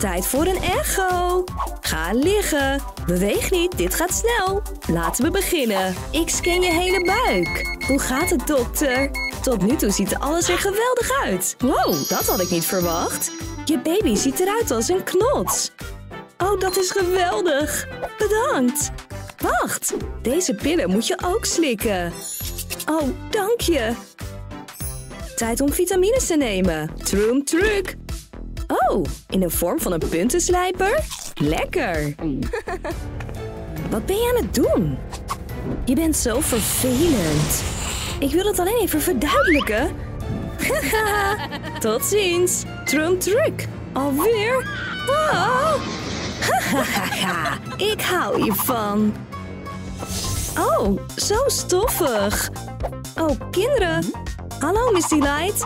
Tijd voor een echo. Ga liggen. Beweeg niet, dit gaat snel. Laten we beginnen. Ik scan je hele buik. Hoe gaat het, dokter? Tot nu toe ziet alles er geweldig uit. Wow, dat had ik niet verwacht. Je baby ziet eruit als een knots. Oh, dat is geweldig. Bedankt. Wacht, deze pillen moet je ook slikken. Oh, dank je. Tijd om vitamines te nemen. Troom truc. Oh, in de vorm van een puntenslijper? Lekker. Wat ben je aan het doen? Je bent zo vervelend. Ik wil het alleen even verduidelijken. Tot ziens. Troom truc. Alweer? Oh. Ik hou hiervan. Oh, zo stoffig. Oh, kinderen. Hallo, Miss Delight.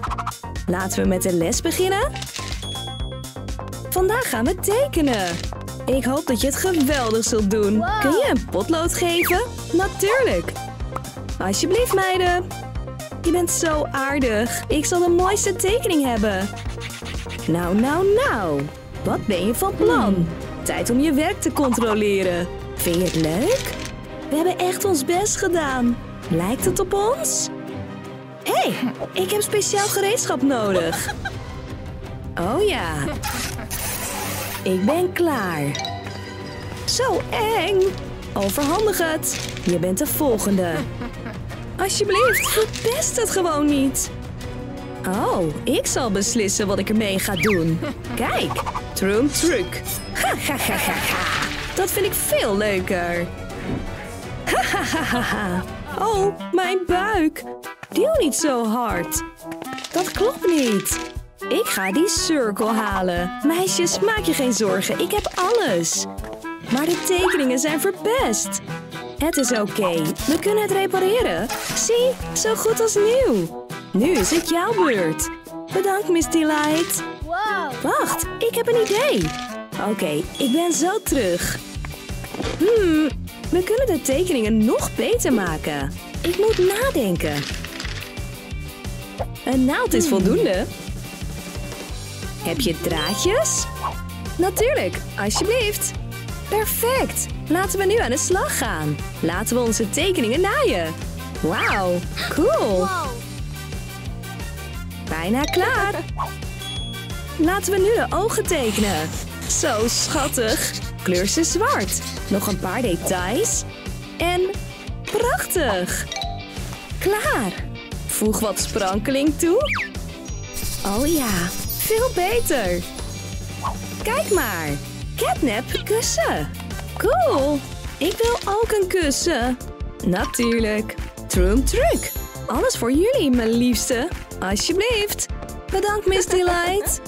Laten we met de les beginnen. Vandaag gaan we tekenen. Ik hoop dat je het geweldig zult doen. Kun je een potlood geven? Natuurlijk. Alsjeblieft, meiden. Je bent zo aardig. Ik zal de mooiste tekening hebben. Nou, nou, nou. Wat ben je van plan? Tijd om je werk te controleren. Vind je het leuk? We hebben echt ons best gedaan. Lijkt het op ons? Hé, hey, ik heb speciaal gereedschap nodig. Oh ja. Ik ben klaar. Zo eng. Overhandig het. Je bent de volgende. Alsjeblieft, verpest het gewoon niet. Oh, ik zal beslissen wat ik ermee ga doen. Kijk, Troom Truc. Ha. Dat vind ik veel leuker. Ha, ha, ha, ha. Oh, mijn buik. Duw niet zo hard. Dat klopt niet. Ik ga die cirkel halen. Meisjes, maak je geen zorgen. Ik heb alles. Maar de tekeningen zijn verpest. Het is oké. We kunnen het repareren. Zie, zo goed als nieuw. Nu is het jouw beurt. Bedankt, Miss Delight. Wow. Wacht, ik heb een idee. Oké, ik ben zo terug. Hmm, we kunnen de tekeningen nog beter maken. Ik moet nadenken. Een naald is voldoende. Heb je draadjes? Natuurlijk, alsjeblieft. Perfect. Laten we nu aan de slag gaan. Laten we onze tekeningen naaien. Wauw, cool. Bijna klaar. Laten we nu de ogen tekenen. Zo schattig. Kleur ze zwart. Nog een paar details. En prachtig. Klaar. Voeg wat sprankeling toe. Oh ja, veel beter. Kijk maar. Catnap kussen. Cool. Ik wil ook een kussen. Natuurlijk. Troom truc. Alles voor jullie, mijn liefste. Alsjeblieft. Bedankt, Miss Delight.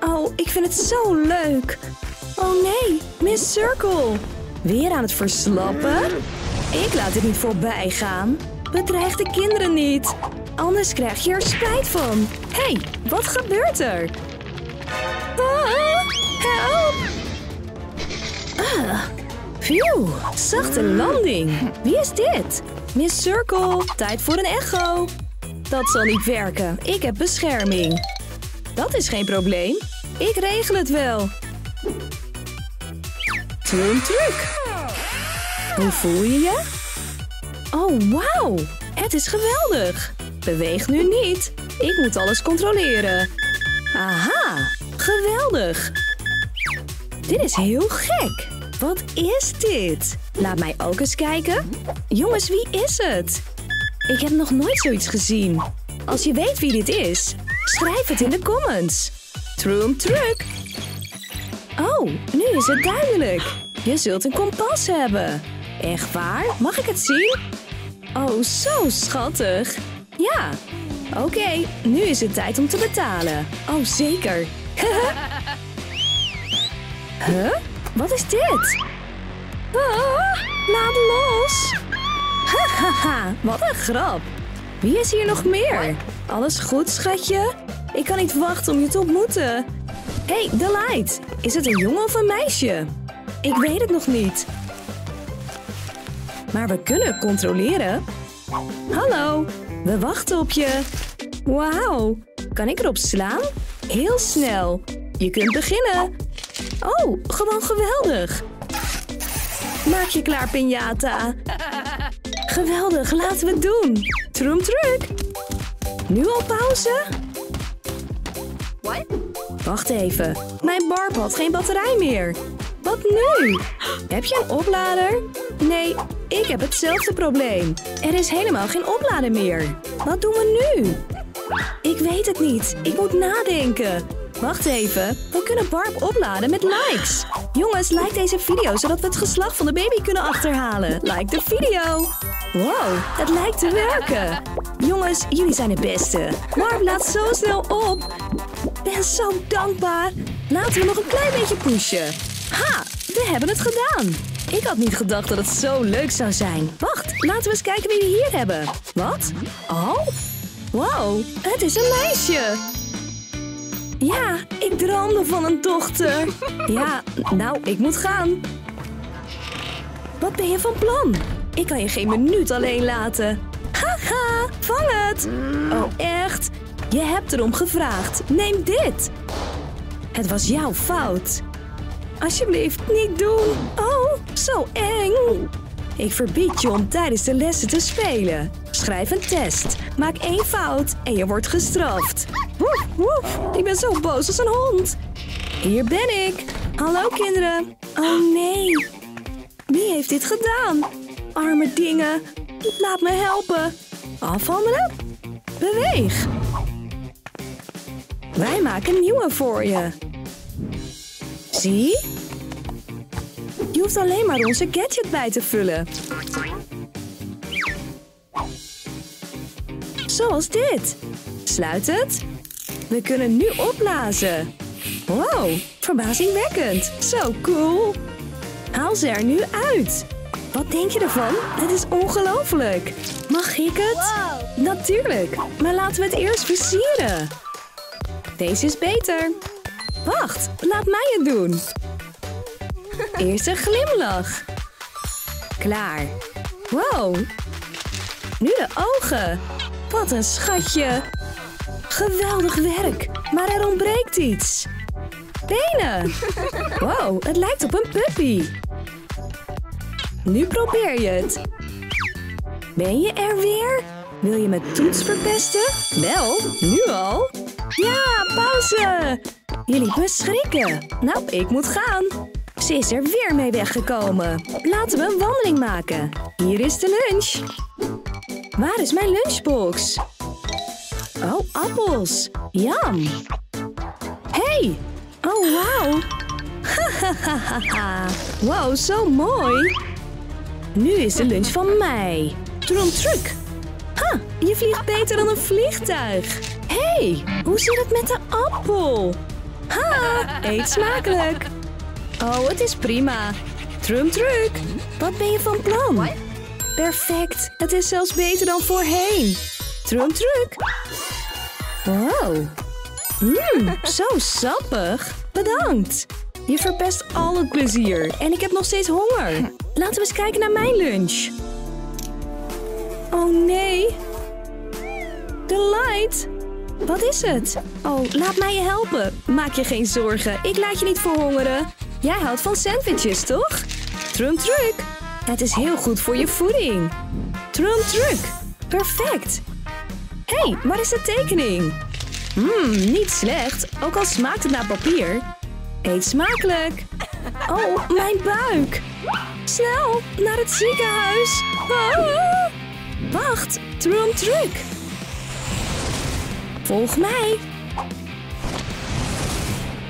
Oh, ik vind het zo leuk. Oh nee, Miss Circle. Weer aan het verslappen? Ik laat het niet voorbij gaan. Bedreig de kinderen niet. Anders krijg je er spijt van. Hé, hey, wat gebeurt er? Ah, help! Ah, phew, zachte landing. Wie is dit? Miss Circle, tijd voor een echo. Dat zal niet werken. Ik heb bescherming. Dat is geen probleem. Ik regel het wel. Troom truc. Hoe voel je je? Oh, wauw. Het is geweldig. Beweeg nu niet. Ik moet alles controleren. Aha, geweldig. Dit is heel gek. Wat is dit? Laat mij ook eens kijken. Jongens, wie is het? Ik heb nog nooit zoiets gezien. Als je weet wie dit is, schrijf het in de comments. Troom truc. Oh, nu is het duidelijk. Je zult een kompas hebben. Echt waar? Mag ik het zien? Oh, zo schattig. Ja. Oké, nu is het tijd om te betalen. Oh, zeker. huh? Wat is dit? Ah, laat los. Hahaha, wat een grap. Wie is hier nog meer? Alles goed, schatje? Ik kan niet wachten om je te ontmoeten. Hé, hey, Delight. Is het een jongen of een meisje? Ik weet het nog niet. Maar we kunnen controleren. Hallo, we wachten op je. Wauw, kan ik erop slaan? Heel snel. Je kunt beginnen. Oh, gewoon geweldig. Maak je klaar, Pinata. Geweldig, laten we het doen. Troem truc. Nu al pauze? What? Wacht even. Mijn Barb had geen batterij meer. Wat nu? Heb je een oplader? Nee, ik heb hetzelfde probleem. Er is helemaal geen oplader meer. Wat doen we nu? Ik weet het niet. Ik moet nadenken. Wacht even. We kunnen Barb opladen met likes. Jongens, like deze video zodat we het geslacht van de baby kunnen achterhalen. Like de video. Wow, het lijkt te werken. Jongens, jullie zijn de beste. Barb laat zo snel op. Ben zo dankbaar. Laten we nog een klein beetje pushen. Ha, we hebben het gedaan. Ik had niet gedacht dat het zo leuk zou zijn. Wacht, laten we eens kijken wie we hier hebben. Wat? Oh? Wow, het is een meisje. Ja, ik droomde van een dochter. Ja, nou, ik moet gaan. Wat ben je van plan? Ik kan je geen minuut alleen laten. Haha, vang het. Oh, echt? Je hebt erom gevraagd. Neem dit. Het was jouw fout. Alsjeblieft, niet doen. Oh, zo eng. Ik verbied je om tijdens de lessen te spelen. Schrijf een test. Maak één fout en je wordt gestraft. Woef, woef. Ik ben zo boos als een hond. Hier ben ik. Hallo kinderen. Oh nee. Wie heeft dit gedaan? Arme dingen. Laat me helpen. Afhandelen? Beweeg. Wij maken nieuwe voor je. Zie? Je hoeft alleen maar onze gadget bij te vullen. Zoals dit. Sluit het. We kunnen nu opblazen. Wow, verbazingwekkend. Zo cool. Haal ze er nu uit. Wat denk je ervan? Het is ongelooflijk. Mag ik het? Wow. Natuurlijk, maar laten we het eerst versieren. Deze is beter. Wacht, laat mij het doen. Eerst een glimlach. Klaar. Wow. Nu de ogen. Wat een schatje. Geweldig werk, maar er ontbreekt iets. Benen. Wow, het lijkt op een puppy. Nu probeer je het. Ben je er weer? Wil je mijn toets verpesten? Wel, nu al. Ja, pauze! Je liet me schrikken. Nou, ik moet gaan. Ze is er weer mee weggekomen. Laten we een wandeling maken. Hier is de lunch. Waar is mijn lunchbox? Oh, appels. Jam. Hey! Oh, wauw. Wow, zo mooi. Nu is de lunch van mij. Trom truc. Ha, je vliegt beter dan een vliegtuig. hey, hoe zit het met de appel? Ha, eet smakelijk. Oh, het is prima. Trum truc. Wat ben je van plan? Perfect. Het is zelfs beter dan voorheen. Trum truc. Wow. Mmm, zo sappig. Bedankt. Je verpest al het plezier en ik heb nog steeds honger. Laten we eens kijken naar mijn lunch. Oh nee. De light. Wat is het? Oh, laat mij je helpen. Maak je geen zorgen. Ik laat je niet verhongeren. Jij houdt van sandwiches, toch? Trum truc. Het is heel goed voor je voeding. Trum truc. Perfect. Hé, hey, waar is de tekening? Mmm, niet slecht. Ook al smaakt het naar papier. Eet smakelijk. Oh, mijn buik. Snel, naar het ziekenhuis. Ah. Wacht, Trum Truc. Volg mij.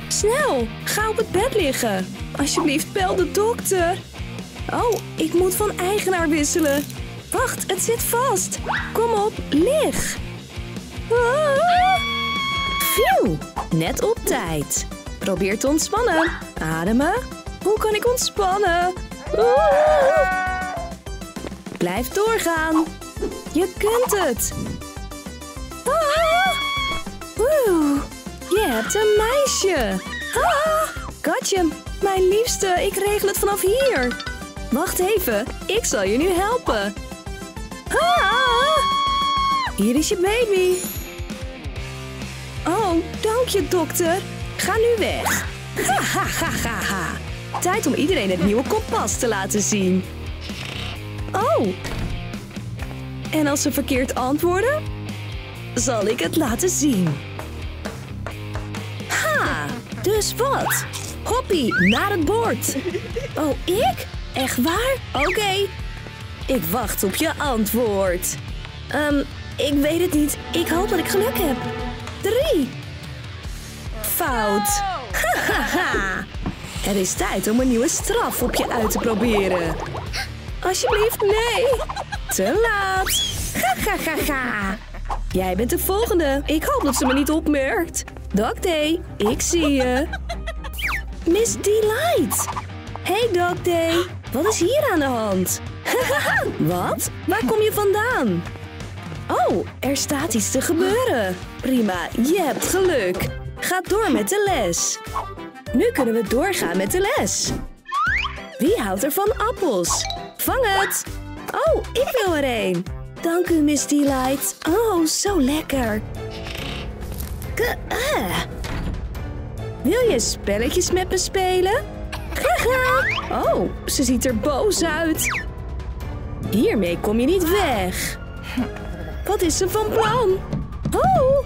Snel, ga op het bed liggen. Alsjeblieft, bel de dokter. Oh, ik moet van eigenaar wisselen. Wacht, het zit vast. Kom op, lig. Ah. Net op tijd. Probeer te ontspannen. Ademen. Hoe kan ik ontspannen? Blijf doorgaan. Je kunt het. Ah. Woe, je hebt een meisje. Ah. Mijn liefste, ik regel het vanaf hier. Wacht even, ik zal je nu helpen. Ah. Hier is je baby. Oh, dank je, dokter. Ga nu weg. Ha, ha, ha, ha. Tijd om iedereen het nieuwe kompas te laten zien. Oh. En als ze verkeerd antwoorden, zal ik het laten zien. Ha, dus wat? Hoppie, naar het bord. Oh, ik? Echt waar? Oké. Ik wacht op je antwoord. Ehm, ik weet het niet. Ik hoop dat ik geluk heb. Drie. Fout. Ha, ha, ha. Het is tijd om een nieuwe straf op je uit te proberen. Alsjeblieft, nee. Te laat. Ga, ga, ga, ga. Jij bent de volgende. Ik hoop dat ze me niet opmerkt. Doc Day, ik zie je. Miss Delight. Hey Doc Day, wat is hier aan de hand? wat? Waar kom je vandaan? Oh, er staat iets te gebeuren. Prima, je hebt geluk. Ga door met de les. Nu kunnen we doorgaan met de les. Wie houdt er van appels? Vang het! Oh, ik wil er een. Dank u, Miss Delight. Oh, zo lekker. K ah. Wil je spelletjes met me spelen? Haha. Oh, ze ziet er boos uit. Hiermee kom je niet weg. Wat is ze van plan? Oh!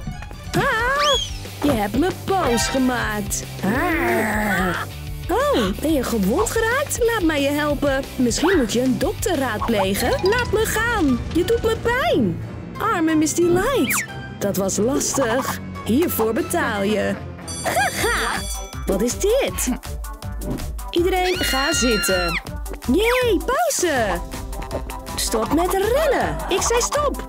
Ah! Je hebt me boos gemaakt. Ah. Oh, ben je gewond geraakt? Laat mij je helpen. Misschien moet je een dokter raadplegen. Laat me gaan. Je doet me pijn. Arme Miss Delight. Dat was lastig. Hiervoor betaal je. Haha. Wat is dit? Iedereen, ga zitten. Jee, pauze. Stop met rennen. Ik zei stop.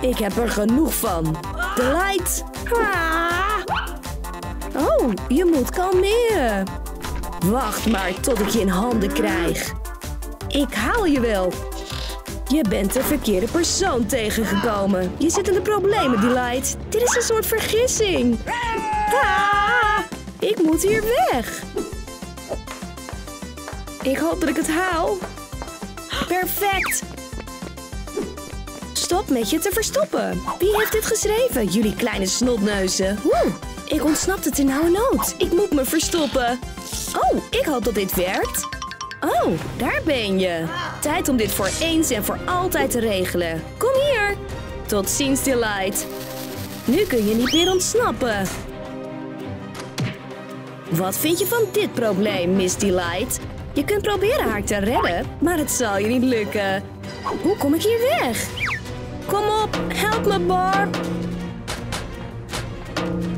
Ik heb er genoeg van. Delight. Ah. Oh, je moet kalmeren. Wacht maar tot ik je in handen krijg. Ik haal je wel. Je bent de verkeerde persoon tegengekomen. Je zit in de problemen, Delight. Dit is een soort vergissing. Ah, ik moet hier weg. Ik hoop dat ik het haal. Perfect. Stop met je te verstoppen. Wie heeft dit geschreven, jullie kleine snotneuzen? Woe, ik ontsnapte in nauwe nood. Ik moet me verstoppen. Oh, ik hoop dat dit werkt. Oh, daar ben je. Tijd om dit voor eens en voor altijd te regelen. Kom hier. Tot ziens, Delight. Nu kun je niet meer ontsnappen. Wat vind je van dit probleem, Miss Delight? Je kunt proberen haar te redden, maar het zal je niet lukken. Hoe kom ik hier weg? Kom op, help me, Barb.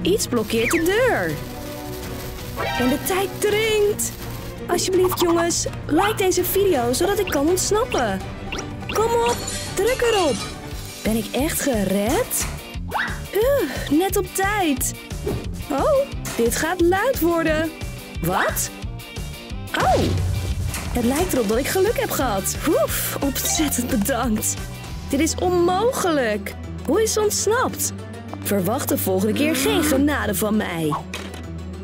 Iets blokkeert de deur. En de tijd dringt. Alsjeblieft, jongens, like deze video zodat ik kan ontsnappen. Kom op, druk erop. Ben ik echt gered? Uh, net op tijd. Oh, dit gaat luid worden. Wat? Oh, het lijkt erop dat ik geluk heb gehad. Oef, ontzettend bedankt. Dit is onmogelijk. Hoe is ontsnapt? Verwacht de volgende keer geen genade van mij.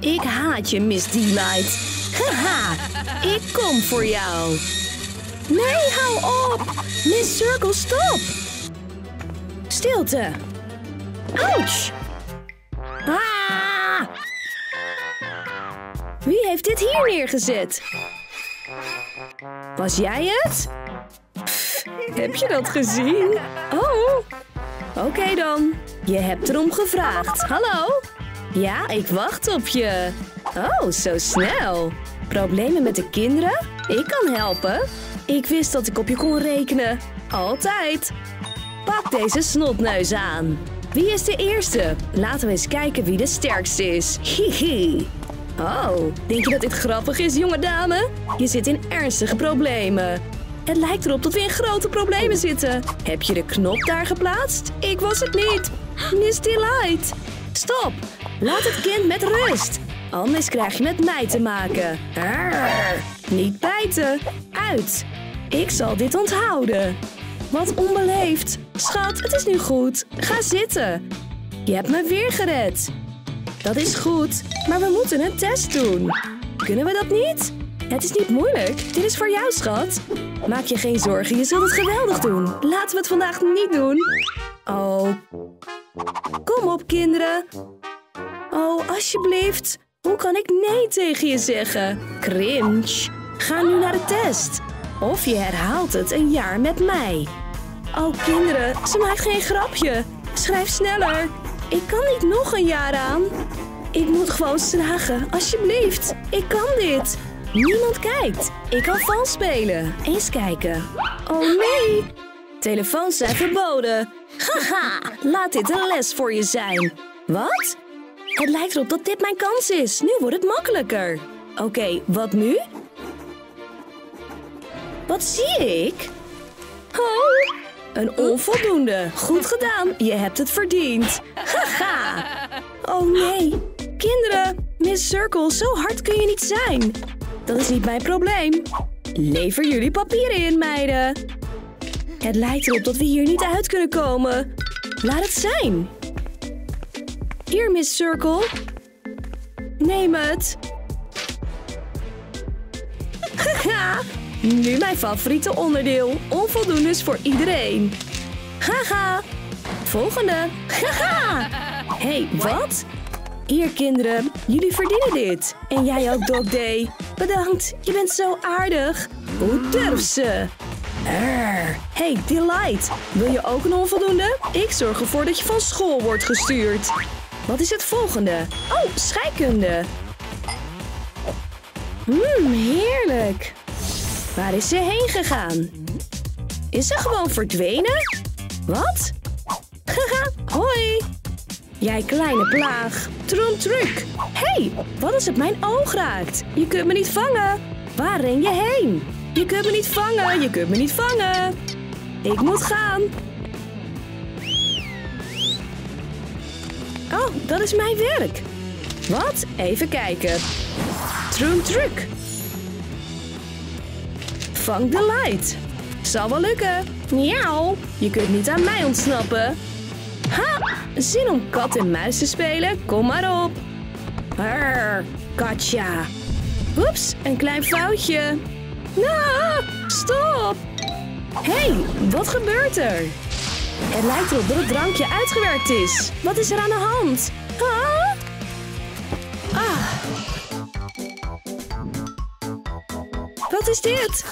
Ik haat je, Miss Delight. Haha, ik kom voor jou. Nee, hou op. Miss Circle, stop. Stilte. Ouch. Ah! Wie heeft dit hier neergezet? Was jij het? Heb je dat gezien? Oh, oké dan. Je hebt erom gevraagd. Hallo? Ja, ik wacht op je. Oh, zo snel. Problemen met de kinderen? Ik kan helpen. Ik wist dat ik op je kon rekenen. Altijd. Pak deze snotneus aan. Wie is de eerste? Laten we eens kijken wie de sterkste is. Hihi. Oh, denk je dat dit grappig is, jonge dame? Je zit in ernstige problemen. Het lijkt erop dat we in grote problemen zitten. Heb je de knop daar geplaatst? Ik was het niet. Miss Delight. Stop. Laat het kind met rust. Anders krijg je met mij te maken. Arr. Niet bijten. Uit. Ik zal dit onthouden. Wat onbeleefd. Schat, het is nu goed. Ga zitten. Je hebt me weer gered. Dat is goed, maar we moeten een test doen. Kunnen we dat niet? Het is niet moeilijk. Dit is voor jou, schat. Maak je geen zorgen, je zult het geweldig doen. Laten we het vandaag niet doen. Oh. Kom op, kinderen. Oh, alsjeblieft. Hoe kan ik nee tegen je zeggen? Cringe. Ga nu naar de test. Of je herhaalt het een jaar met mij. Oh, kinderen, ze maakt geen grapje. Schrijf sneller. Ik kan niet nog een jaar aan. Ik moet gewoon slagen, alsjeblieft. Ik kan dit. Niemand kijkt. Ik kan vals spelen. Eens kijken. Oh nee. Telefoons zijn verboden. Haha, laat dit een les voor je zijn. Wat? Het lijkt erop dat dit mijn kans is. Nu wordt het makkelijker. Oké, wat nu? Wat zie ik? Oh, een onvoldoende. Goed gedaan. Je hebt het verdiend. Haha. Oh nee. Kinderen, Miss Circle, zo hard kun je niet zijn. Dat is niet mijn probleem. Lever jullie papieren in, meiden. Het lijkt erop dat we hier niet uit kunnen komen. Laat het zijn. Hier, Miss Circle. Neem het. Nu mijn favoriete onderdeel. Onvoldoendes voor iedereen. Haha. Volgende. Haha. hey, wat? Hier, kinderen. Jullie verdienen dit. En jij ook, Dog Day. Bedankt. Je bent zo aardig. Hoe durf ze? Err. Hey, Delight. Wil je ook een onvoldoende? Ik zorg ervoor dat je van school wordt gestuurd. Wat is het volgende? Oh, scheikunde. Mmm, heerlijk. Waar is ze heen gegaan? Is ze gewoon verdwenen? Wat? Haha, hoi. Jij kleine plaag. Tron truc. hey, wat als het mijn oog raakt? Je kunt me niet vangen. Waar ren je heen? Je kunt me niet vangen. Je kunt me niet vangen. Ik moet gaan. Oh, dat is mijn werk. Wat? Even kijken. Troon truc. Vang de light. Zal wel lukken. Miauw. Je kunt niet aan mij ontsnappen. Ha! Zin om kat en muis te spelen? Kom maar op. Arr, katja. Oeps, een klein foutje. Nou, stop. Hé, hey, wat gebeurt er? Het lijkt erop dat het drankje uitgewerkt is. Wat is er aan de hand? Ah. Wat is dit?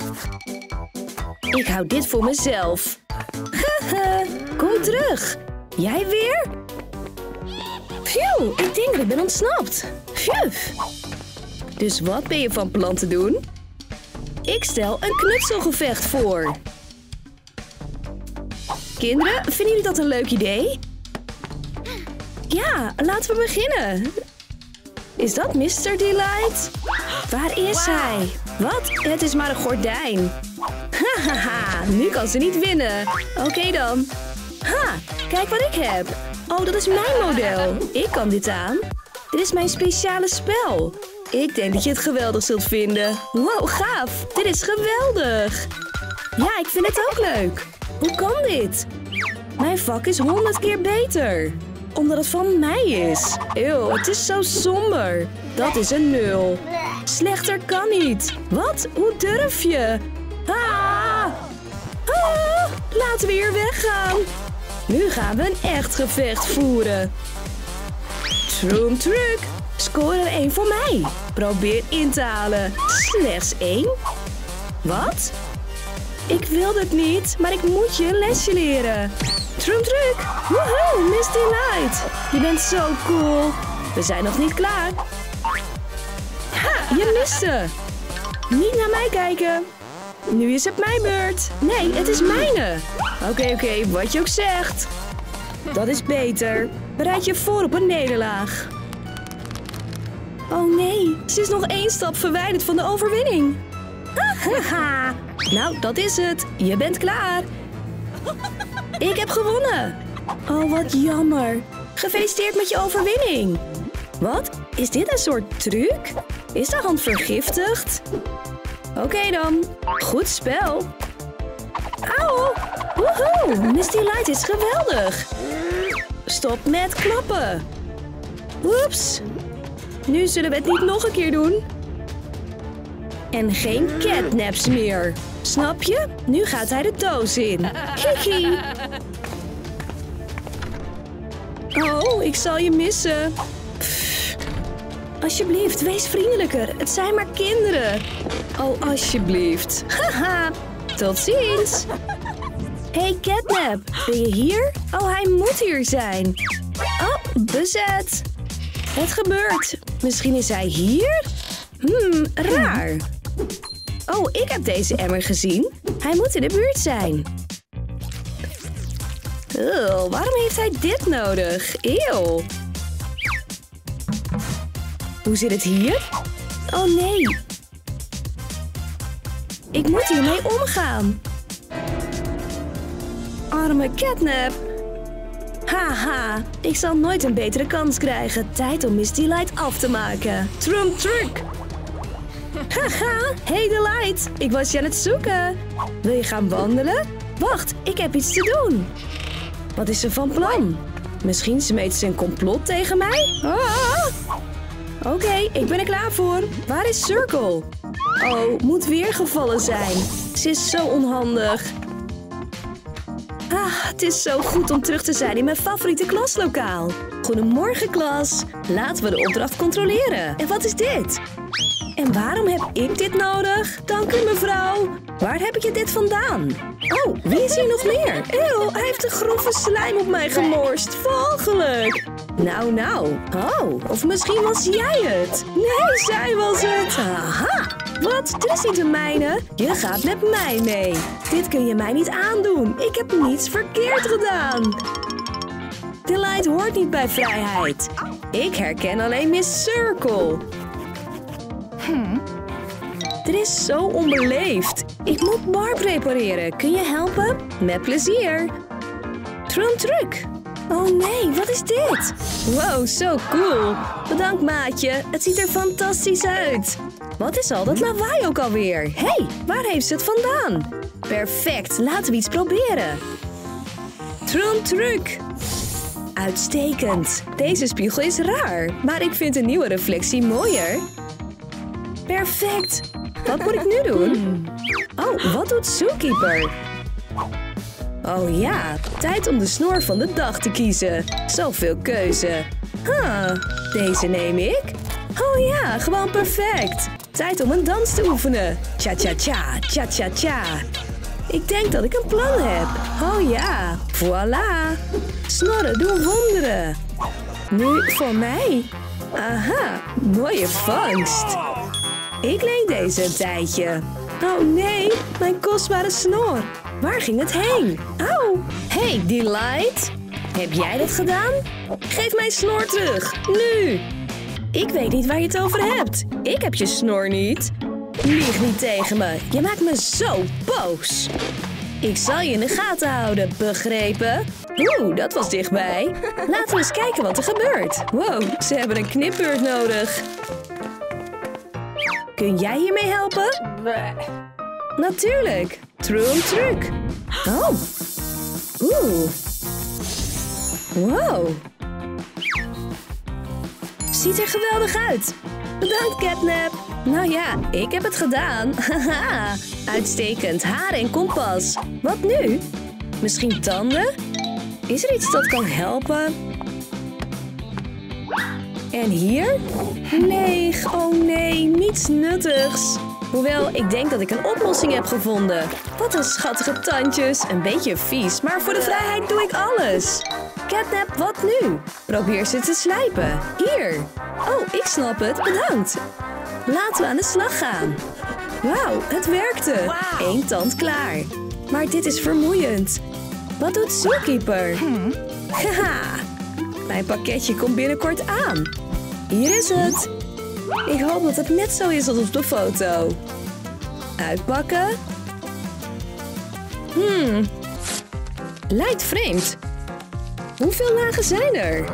Ik hou dit voor mezelf. Kom terug. Jij weer? Phew, ik denk dat ik ben ontsnapt. Phew. Dus wat ben je van plan te doen? Ik stel een knutselgevecht voor. Kinderen, vinden jullie dat een leuk idee? Ja, laten we beginnen. Is dat Mr. Delight? Waar is hij? Wat? Het is maar een gordijn. Hahaha, nu kan ze niet winnen. Oké dan. Ha, kijk wat ik heb. Oh, dat is mijn model. Ik kan dit aan. Dit is mijn speciale spel. Ik denk dat je het geweldig zult vinden. Wow, gaaf. Dit is geweldig. Ja, ik vind het ook leuk. Hoe kan dit? Mijn vak is honderd keer beter. Omdat het van mij is. Eeuw, het is zo somber. Dat is een nul. Slechter kan niet. Wat? Hoe durf je? Ah! Laten we hier weggaan. Nu gaan we een echt gevecht voeren. Troom truck. Score er één voor mij. Probeer in te halen. Slechts één? Wat? Ik wil het niet, maar ik moet je een lesje leren. Troom truck. Woehoe, Misty Light. Je bent zo cool. We zijn nog niet klaar. Ha, je miste. Niet naar mij kijken. Nu is het mijn beurt. Nee, het is mijne. Oké, oké, wat je ook zegt. Dat is beter. Bereid je voor op een nederlaag. Oh nee, ze is nog één stap verwijderd van de overwinning. Nou, dat is het. Je bent klaar. Ik heb gewonnen. Oh, wat jammer. Gefeliciteerd met je overwinning. Wat? Is dit een soort truc? Is de hand vergiftigd? Oké dan. Goed spel. Auw. Woehoe. Misty Light is geweldig. Stop met klappen. Oeps. Nu zullen we het niet nog een keer doen. En geen catnaps meer. Snap je? Nu gaat hij de doos in. Kiki. Oh, ik zal je missen. Alsjeblieft, wees vriendelijker. Het zijn maar kinderen. Oh, alsjeblieft. Haha, tot ziens. Hey Catnap, ben je hier? Oh, hij moet hier zijn. Oh, bezet. Het gebeurt. Misschien is hij hier? Hmm, raar. Oh, ik heb deze emmer gezien. Hij moet in de buurt zijn. Ugh, waarom heeft hij dit nodig? Eeuw. Hoe zit het hier? Oh nee. Ik moet hiermee omgaan. Arme catnap. Haha, ik zal nooit een betere kans krijgen. Tijd om Miss Delight af te maken. Trump truck. Haha, hey Delight. Ik was je aan het zoeken. Wil je gaan wandelen? Wacht, ik heb iets te doen. Wat is ze van plan? Misschien smeet ze een complot tegen mij? Ah! Oké, ik ben er klaar voor. Waar is Circle? Oh, moet weer gevallen zijn. Ze is zo onhandig. Ah, het is zo goed om terug te zijn in mijn favoriete klaslokaal. Goedemorgen, klas. Laten we de opdracht controleren. En wat is dit? En waarom heb ik dit nodig? Dank u, mevrouw. Waar heb je dit vandaan? Oh, wie is hier nog meer? Eeuw, hij heeft een grove slijm op mij gemorst. Volgelijk. Nou, nou. Oh, of misschien was jij het. Nee, zij was het. Aha. Wat? Dit is niet de mijne. Je gaat met mij mee. Dit kun je mij niet aandoen. Ik heb niets verkeerd gedaan. Delight hoort niet bij vrijheid. Ik herken alleen Miss Circle. Dit is zo onbeleefd. Ik moet Barb repareren. Kun je helpen? Met plezier. Trump truck. Oh nee, wat is dit? Wow, zo cool. Bedankt maatje. Het ziet er fantastisch uit. Wat is al dat lawaai ook alweer? Hé, hey, waar heeft ze het vandaan? Perfect, laten we iets proberen. Trump truck. Uitstekend. Deze spiegel is raar, maar ik vind een nieuwe reflectie mooier. Perfect. Wat moet ik nu doen? Oh, wat doet Zookeeper? Oh ja, tijd om de snor van de dag te kiezen. Zoveel keuze. Huh, deze neem ik. Oh ja, gewoon perfect. Tijd om een dans te oefenen. Cha-cha-cha, cha-cha-cha. Ik denk dat ik een plan heb. Oh ja, voilà. Snorren doen wonderen. Nu voor mij. Aha, mooie vangst. Ik leen deze een tijdje. Oh nee, mijn kostbare snor. Waar ging het heen? Auw. Hey, Delight. Heb jij dat gedaan? Geef mijn snor terug, nu. Ik weet niet waar je het over hebt. Ik heb je snor niet. Lieg niet tegen me. Je maakt me zo boos. Ik zal je in de gaten houden, begrepen? Oeh, dat was dichtbij. Laten we eens kijken wat er gebeurt. Wow, ze hebben een knipbeurt nodig. Kun jij hiermee helpen? Natuurlijk. True truc. Oh. Oeh. Wow. Ziet er geweldig uit. Bedankt, Catnap. Nou ja, ik heb het gedaan. Haha. Uitstekend. Haar en kompas. Wat nu? Misschien tanden? Is er iets dat kan helpen? En hier? Leeg. Oh nee, niets nuttigs. Hoewel, ik denk dat ik een oplossing heb gevonden. Wat een schattige tandjes. Een beetje vies, maar voor de vrijheid doe ik alles. Catnap, wat nu? Probeer ze te slijpen. Hier. Oh, ik snap het. Bedankt. Laten we aan de slag gaan. Wauw, het werkte. Eén tand klaar. Maar dit is vermoeiend. Wat doet Zookeeper? Haha. Mijn pakketje komt binnenkort aan. Hier is het. Ik hoop dat het net zo is als op de foto. Uitpakken. Hmm. Lijkt vreemd. Hoeveel lagen zijn er?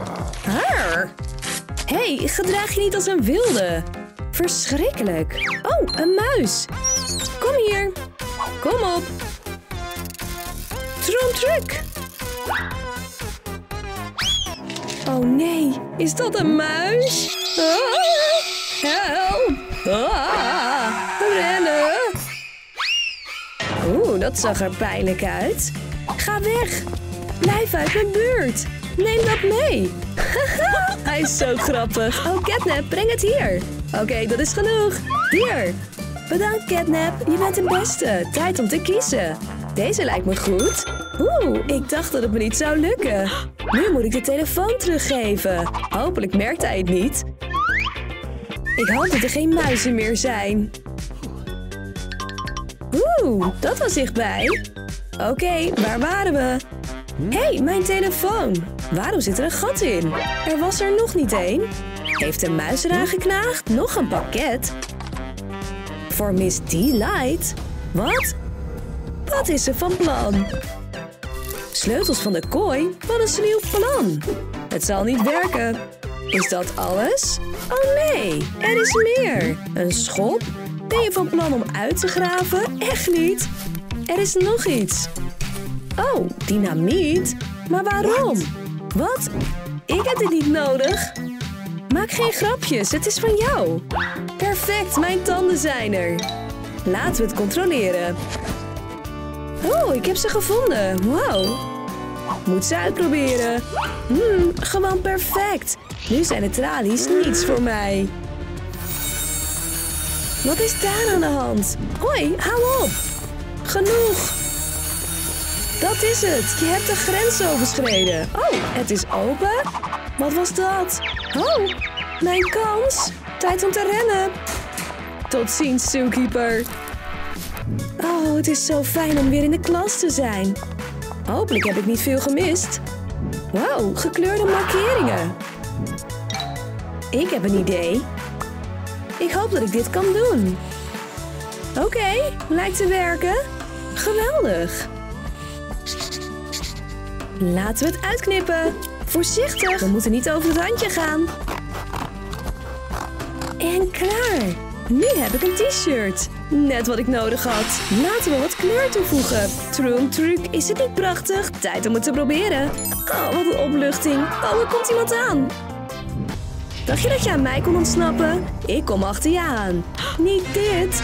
Haar. hey, gedraag je niet als een wilde. Verschrikkelijk. Oh, een muis. Kom hier. Kom op. Trom truck. Oh nee, is dat een muis? Ah, help! Ah, rennen! Oeh, dat zag er pijnlijk uit. Ga weg! Blijf uit mijn buurt! Neem dat mee! Hij is zo grappig. Oh, Catnap, breng het hier. Oké, dat is genoeg. Hier. Bedankt, Catnap. Je bent de beste. Tijd om te kiezen. Deze lijkt me goed. Oeh, ik dacht dat het me niet zou lukken. Nu moet ik de telefoon teruggeven. Hopelijk merkt hij het niet. Ik hoop dat er geen muizen meer zijn. Oeh, dat was dichtbij. Oké, waar waren we? Hé, hey, mijn telefoon. Waarom zit er een gat in? Er was er nog niet één. Heeft een muis eraan geknaagd? Nog een pakket? Voor Miss D-Light? Wat? Wat is er van plan? Sleutels van de kooi? Wat een sluw plan. Het zal niet werken. Is dat alles? Oh nee, er is meer. Een schop? Ben je van plan om uit te graven? Echt niet. Er is nog iets. Oh, dynamiet? Maar waarom? Wat? Ik heb dit niet nodig. Maak geen grapjes, het is van jou. Perfect, mijn tanden zijn er. Laten we het controleren. Oh, ik heb ze gevonden. Wow. Moet ze uitproberen. Hmm, gewoon perfect. Nu zijn de tralies niets voor mij. Wat is daar aan de hand? Hoi, hou op. Genoeg. Dat is het. Je hebt de grens overschreden. Oh, het is open. Wat was dat? Oh, mijn kans. Tijd om te rennen. Tot ziens, Zookeeper. Oh, het is zo fijn om weer in de klas te zijn. Hopelijk heb ik niet veel gemist. Wauw, gekleurde markeringen. Ik heb een idee. Ik hoop dat ik dit kan doen. Oké, lijkt te werken. Geweldig. Laten we het uitknippen. Voorzichtig, we moeten niet over het randje gaan. En klaar. Nu heb ik een t-shirt. Net wat ik nodig had. Laten we wat kleur toevoegen. Troom truc, is het niet prachtig? Tijd om het te proberen. Oh, wat een opluchting. Oh, er komt iemand aan. Dacht je dat je aan mij kon ontsnappen? Ik kom achter je aan. Niet dit.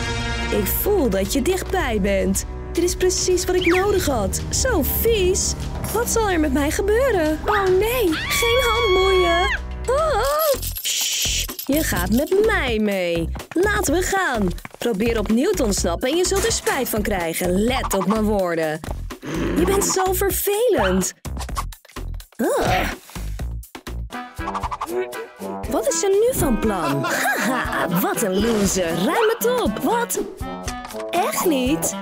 Ik voel dat je dichtbij bent. Dit is precies wat ik nodig had. Zo vies. Wat zal er met mij gebeuren? Oh nee, geen handmoeien. Oh. Shh, je gaat met mij mee. Laten we gaan. Probeer opnieuw te ontsnappen en je zult er spijt van krijgen. Let op mijn woorden. Je bent zo vervelend. Ugh. Wat is er nu van plan? Haha, wat een loser. Ruim het op. Wat? Echt niet?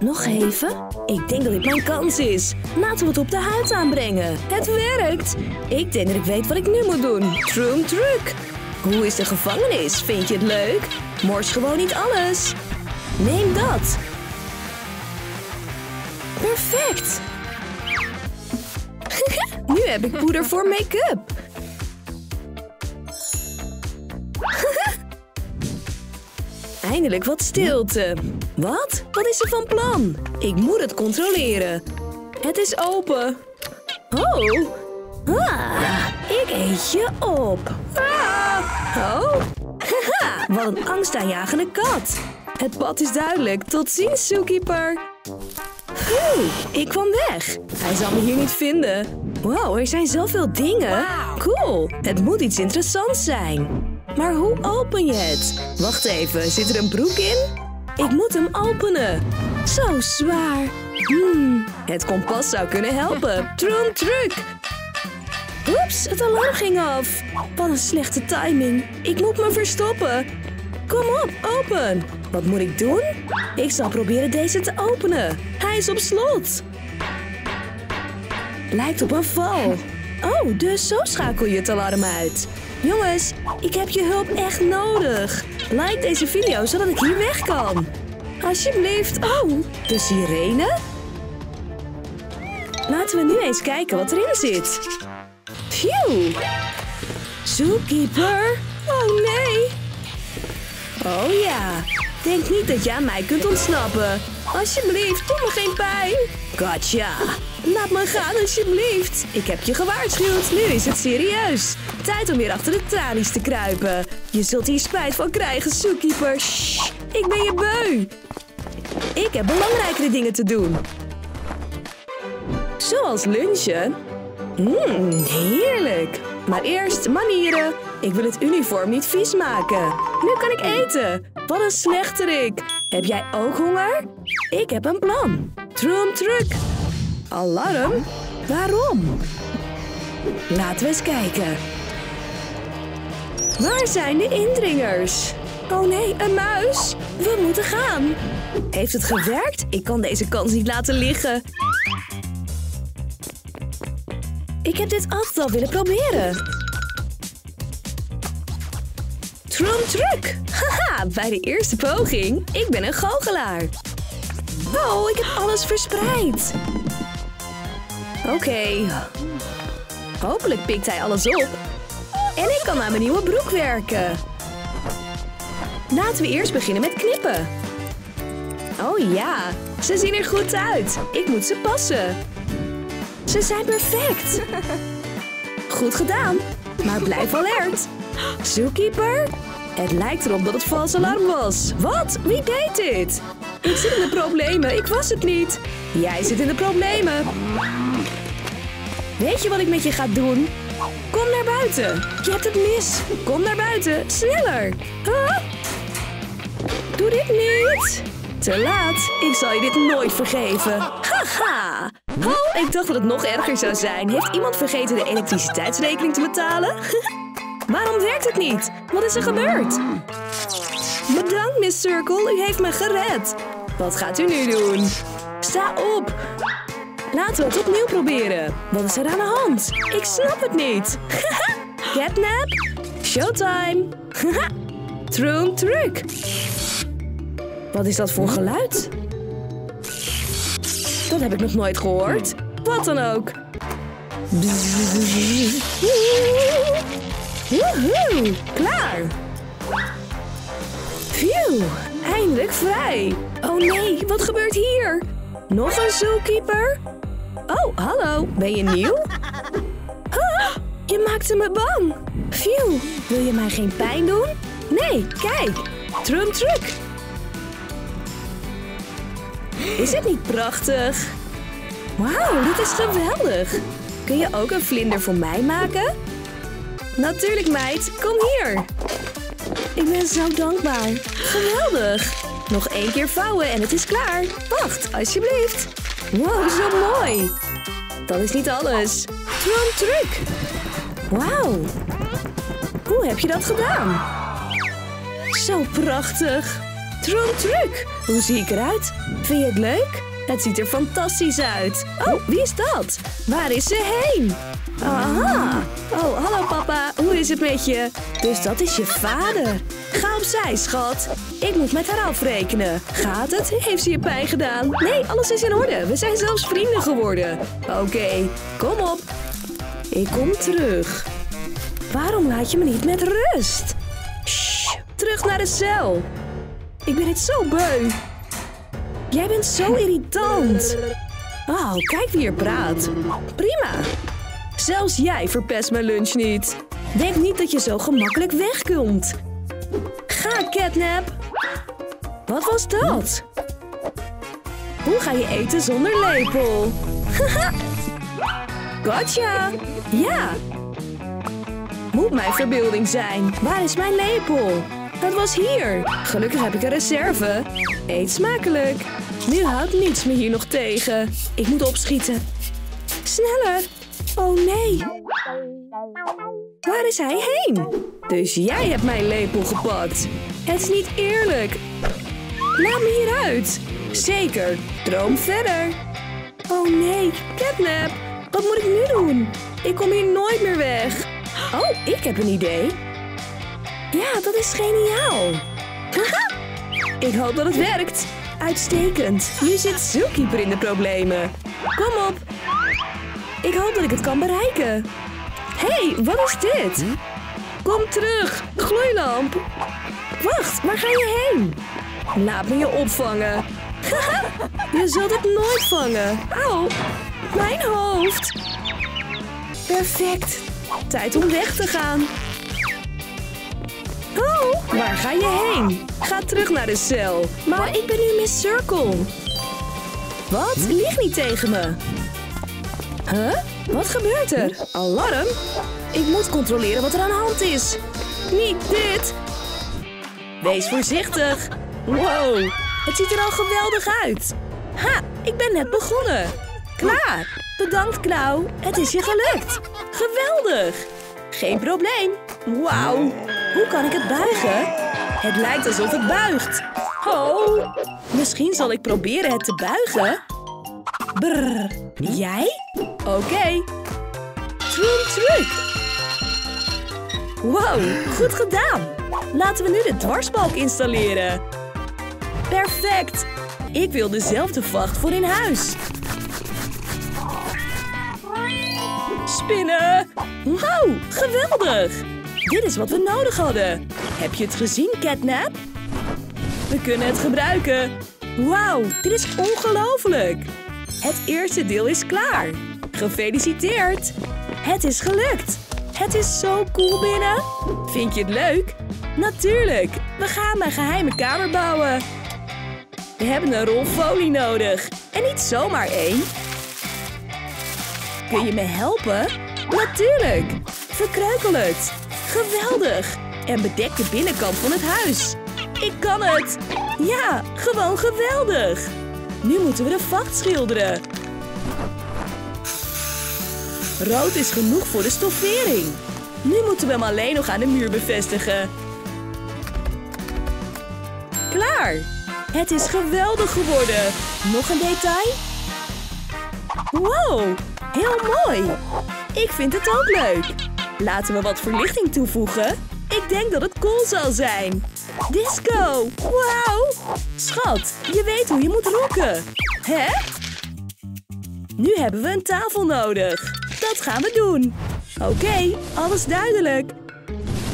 Nog even? Ik denk dat dit mijn kans is. Laten we het op de huid aanbrengen. Het werkt. Ik denk dat ik weet wat ik nu moet doen. Troom truc. Hoe is de gevangenis? Vind je het leuk? Mors gewoon niet alles. Neem dat. Perfect. nu heb ik poeder voor make-up. Eindelijk wat stilte. Wat? Wat is er van plan? Ik moet het controleren. Het is open. Oh. Ah, ik eet je op. Ah. Oh. Haha, wat een angstaanjagende kat. Het pad is duidelijk. Tot ziens, Zookeeper. Oeh, ik kwam weg. Hij zal me hier niet vinden. Wow, er zijn zoveel dingen. Cool, het moet iets interessants zijn. Maar hoe open je het? Wacht even, zit er een broek in? Ik moet hem openen. Zo zwaar. Hmm, het kompas zou kunnen helpen. Troom truc. Oeps, het alarm ging af. Wat een slechte timing. Ik moet me verstoppen. Kom op, open. Wat moet ik doen? Ik zal proberen deze te openen. Hij is op slot. Lijkt op een val. Oh, dus zo schakel je het alarm uit. Jongens, ik heb je hulp echt nodig. Like deze video zodat ik hier weg kan. Alsjeblieft. Oh, de sirene? Laten we nu eens kijken wat erin zit. Phew. Zookeeper? Oh nee. Oh ja. Denk niet dat aan mij kunt ontsnappen. Alsjeblieft, doe me geen pijn. Gotcha. Laat me gaan, alsjeblieft. Ik heb je gewaarschuwd. Nu is het serieus. Tijd om weer achter de tralies te kruipen. Je zult hier spijt van krijgen, Zookeeper. Shh, ik ben je beu. Ik heb belangrijkere dingen te doen. Zoals lunchen. Mmm, heerlijk. Maar eerst manieren. Ik wil het uniform niet vies maken. Nu kan ik eten. Wat een slechterik. Heb jij ook honger? Ik heb een plan. Troom truck. Alarm? Waarom? Laten we eens kijken. Waar zijn de indringers? Oh nee, een muis. We moeten gaan. Heeft het gewerkt? Ik kan deze kans niet laten liggen. Ik heb dit altijd al willen proberen. Trom truck. Haha, bij de eerste poging. Ik ben een goochelaar. Oh, ik heb alles verspreid. Oké. Hopelijk pikt hij alles op. En ik kan aan mijn nieuwe broek werken. Laten we eerst beginnen met knippen. Oh ja, ze zien er goed uit. Ik moet ze passen. Ze zijn perfect. Goed gedaan, maar blijf alert. Zookeeper? Het lijkt erop dat het vals alarm was. Wat? Wie deed dit? Ik zit in de problemen. Ik was het niet. Jij zit in de problemen. Weet je wat ik met je ga doen? Kom naar buiten. Je hebt het mis. Kom naar buiten. Sneller. Doe dit niet. Te laat. Ik zal je dit nooit vergeven. Haha. Oh, ik dacht dat het nog erger zou zijn. Heeft iemand vergeten de elektriciteitsrekening te betalen? Waarom werkt het niet? Wat is er gebeurd? Bedankt, Miss Circle. U heeft me gered. Wat gaat u nu doen? Sta op. Laten we het opnieuw proberen. Wat is er aan de hand? Ik snap het niet. Catnap? Showtime. Troom truck. Wat is dat voor geluid? Dat heb ik nog nooit gehoord. Wat dan ook. Klaar. Phew, eindelijk vrij. Oh nee, wat gebeurt hier? Nog een zookeeper? Oh, hallo, ben je nieuw? Huh, je maakte me bang. Phew, wil je mij geen pijn doen? Nee, kijk, Trum Truck. Is het niet prachtig? Wauw, dit is geweldig. Kun je ook een vlinder voor mij maken? Natuurlijk, meid. Kom hier. Ik ben zo dankbaar. Geweldig. Nog één keer vouwen en het is klaar. Wacht, alsjeblieft. Wow, zo mooi. Dat is niet alles. Tron truc. Wauw. Hoe heb je dat gedaan? Zo prachtig. Tron truc. Hoe zie ik eruit? Vind je het leuk? Het ziet er fantastisch uit. Oh, wie is dat? Waar is ze heen? Aha. Oh, hallo papa. Hoe is het met je? Dus dat is je vader. Ga opzij, schat. Ik moet met haar afrekenen. Gaat het? Heeft ze je pijn gedaan? Nee, alles is in orde. We zijn zelfs vrienden geworden. Oké, kom op. Ik kom terug. Waarom laat je me niet met rust? Shh, terug naar de cel. Ik ben het zo beu. Jij bent zo irritant. Oh, kijk wie er praat. Prima. Zelfs jij verpest mijn lunch niet. Denk niet dat je zo gemakkelijk wegkomt. Ga, Catnap. Wat was dat? Hoe ga je eten zonder lepel? gotcha. Ja. Moet mijn verbeelding zijn. Waar is mijn lepel? Dat was hier. Gelukkig heb ik een reserve. Eet smakelijk. Nu houdt niets me hier nog tegen. Ik moet opschieten. Sneller. Oh nee. Waar is hij heen? Dus jij hebt mijn lepel gepakt. Het is niet eerlijk. Laat me hieruit. Zeker. Droom verder. Oh nee, Catnap. Wat moet ik nu doen? Ik kom hier nooit meer weg. Oh, ik heb een idee. Ja, dat is geniaal. Haha. Ik hoop dat het werkt. Uitstekend. Nu zit Zookeeper in de problemen. Kom op. Ik hoop dat ik het kan bereiken. Hé, hey, wat is dit? Kom terug, gloeilamp. Wacht, waar ga je heen? Laat me je opvangen. je zult het nooit vangen. Auw, mijn hoofd. Perfect. Tijd om weg te gaan. Oh, waar ga je heen? Ga terug naar de cel. Maar ik ben nu Miss Circle. Wat? Lieg niet tegen me. Huh? Wat gebeurt er? Alarm? Ik moet controleren wat er aan de hand is. Niet dit. Wees voorzichtig. Wow, het ziet er al geweldig uit. Ha, ik ben net begonnen. Klaar. Bedankt, Klauw. Het is je gelukt. Geweldig. Geen probleem. Wauw. Hoe kan ik het buigen? Het lijkt alsof het buigt. Oh, misschien zal ik proberen het te buigen. Brrr. Jij? Oké. Okay. Truc. Wow, goed gedaan. Laten we nu de dwarsbalk installeren. Perfect. Ik wil dezelfde vacht voor in huis. Spinnen. Wow, geweldig. Dit is wat we nodig hadden. Heb je het gezien, Catnap? We kunnen het gebruiken. Wauw, dit is ongelooflijk. Het eerste deel is klaar. Gefeliciteerd. Het is gelukt. Het is zo cool binnen. Vind je het leuk? Natuurlijk. We gaan mijn geheime kamer bouwen. We hebben een rol folie nodig. En niet zomaar één. Kun je me helpen? Natuurlijk. Verkreukel het. Geweldig. En bedek de binnenkant van het huis. Ik kan het. Ja, gewoon geweldig. Nu moeten we de vacht schilderen. Rood is genoeg voor de stoffering. Nu moeten we hem alleen nog aan de muur bevestigen. Klaar! Het is geweldig geworden. Nog een detail? Wow, heel mooi. Ik vind het ook leuk. Laten we wat verlichting toevoegen. Ik denk dat het cool zal zijn. Disco! Wauw! Schat, je weet hoe je moet rocken. Hè? Nu hebben we een tafel nodig. Dat gaan we doen. Oké, alles duidelijk.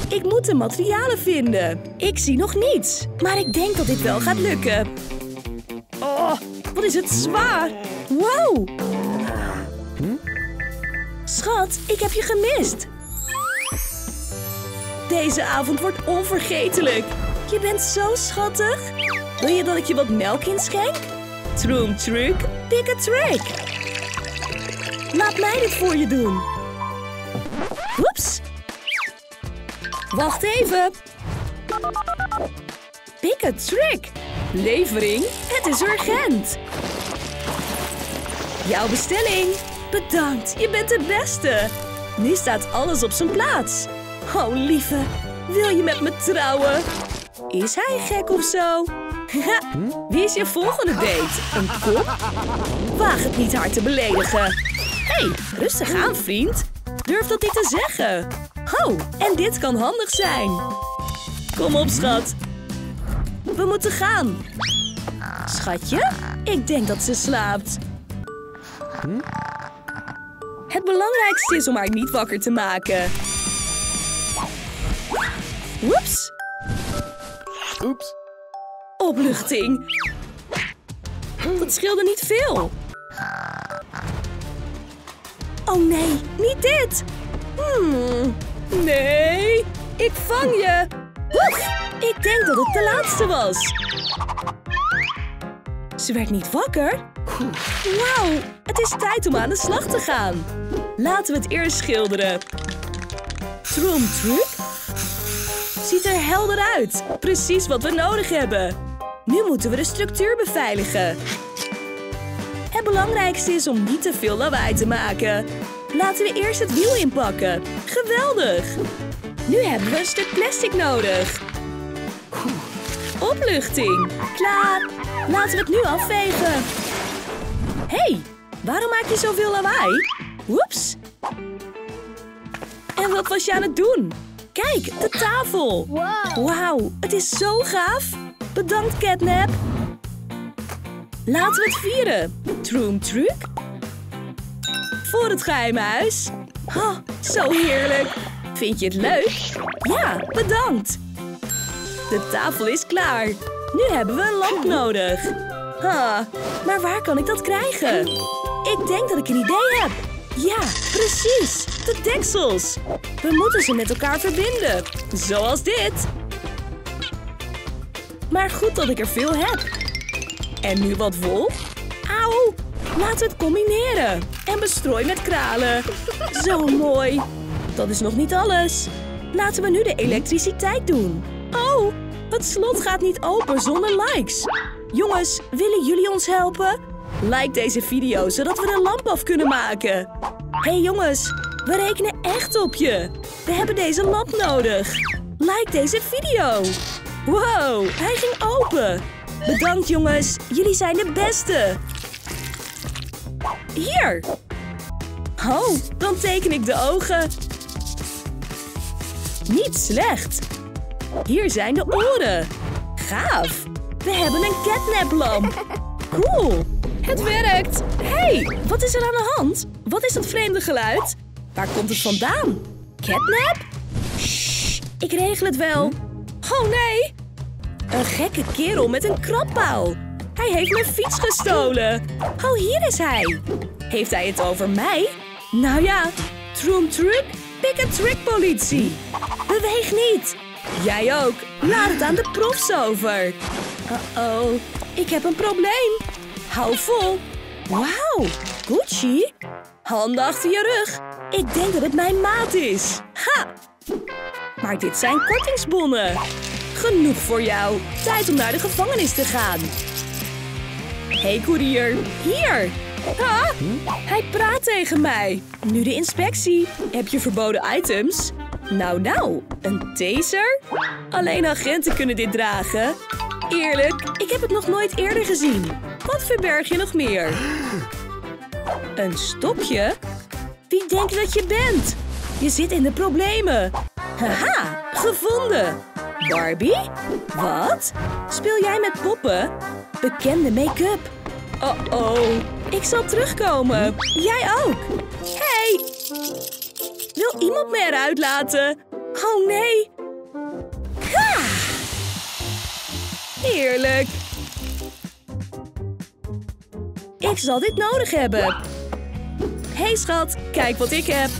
Ik moet de materialen vinden. Ik zie nog niets, maar ik denk dat dit wel gaat lukken. Oh, wat is het zwaar. Wow! Schat, ik heb je gemist. Deze avond wordt onvergetelijk. Je bent zo schattig. Wil je dat ik je wat melk inschenk? Troom truc, pick a trick. Laat mij dit voor je doen. Oeps. Wacht even. Pick a trick. Levering, het is urgent. Jouw bestelling. Bedankt, je bent de beste. Nu staat alles op zijn plaats. Oh, lieve, wil je met me trouwen? Is hij gek of zo? Wie is je volgende date? Een kop? Waag het niet hard te beledigen. Hé, hey, rustig aan, vriend. Durf dat niet te zeggen. Oh, en dit kan handig zijn. Kom op, schat. We moeten gaan. Schatje, ik denk dat ze slaapt. Het belangrijkste is om haar niet wakker te maken. Woeps. Oeps. Opluchting. Dat scheelde niet veel. Oh nee, niet dit. Hmm. Nee, ik vang je. Ik denk dat het de laatste was. Ze werd niet wakker. Wauw, het is tijd om aan de slag te gaan. Laten we het eerst schilderen. Troom truc? Ziet er helder uit. Precies wat we nodig hebben. Nu moeten we de structuur beveiligen. Het belangrijkste is om niet te veel lawaai te maken. Laten we eerst het wiel inpakken. Geweldig! Nu hebben we een stuk plastic nodig. Opluchting. Klaar. Laten we het nu afvegen. Hey, waarom maak je zoveel lawaai? Oeps. En wat was je aan het doen? Kijk, de tafel. Wauw, het is zo gaaf. Bedankt, Catnap. Laten we het vieren. Troom truc. Voor het geheime huis. Oh, zo heerlijk. Vind je het leuk? Ja, bedankt. De tafel is klaar. Nu hebben we een lamp nodig. Huh, maar waar kan ik dat krijgen? Ik denk dat ik een idee heb. Ja, precies. De deksels. We moeten ze met elkaar verbinden. Zoals dit. Maar goed dat ik er veel heb. En nu wat wol? Auw! Laten we het combineren. En bestrooi met kralen. Zo mooi. dat is nog niet alles. Laten we nu de elektriciteit doen. Oh, het slot gaat niet open zonder likes. Jongens, willen jullie ons helpen? Like deze video, zodat we de lamp af kunnen maken. hey jongens, we rekenen echt op je. We hebben deze lamp nodig. Like deze video. Wow, hij ging open. Bedankt jongens, jullie zijn de beste. Hier. Oh, dan teken ik de ogen. Niet slecht. Hier zijn de oren. Gaaf. We hebben een catnaplamp. Cool. Het werkt. hey, wat is er aan de hand? Wat is dat vreemde geluid? Waar komt het vandaan? Catnap? Shh, ik regel het wel. Oh nee. Een gekke kerel met een krabpaal. Hij heeft mijn fiets gestolen. Oh, hier is hij. Heeft hij het over mij? Nou ja, Troom Truck, pick a trick politie. Beweeg niet. Jij ook. Laat het aan de profs over. Uh-oh, ik heb een probleem. Hou vol. Wauw, Gucci. Handen achter je rug. Ik denk dat het mijn maat is. Ha! Maar dit zijn kortingsbonnen. Genoeg voor jou. Tijd om naar de gevangenis te gaan. hey, koerier. Hier. Ha! Hij praat tegen mij. Nu de inspectie. Heb je verboden items? Nou, nou. Een taser? Alleen agenten kunnen dit dragen. Eerlijk, ik heb het nog nooit eerder gezien. Wat verberg je nog meer? Een stokje? Wie denk je dat je bent? Je zit in de problemen. Haha, gevonden. Barbie? Wat? Speel jij met poppen? Bekende make-up. Oh-oh, ik zal terugkomen. Jij ook. Hey! Wil iemand me eruit laten? Oh nee. Ha! Heerlijk. Ik zal dit nodig hebben. hey schat, kijk wat ik heb.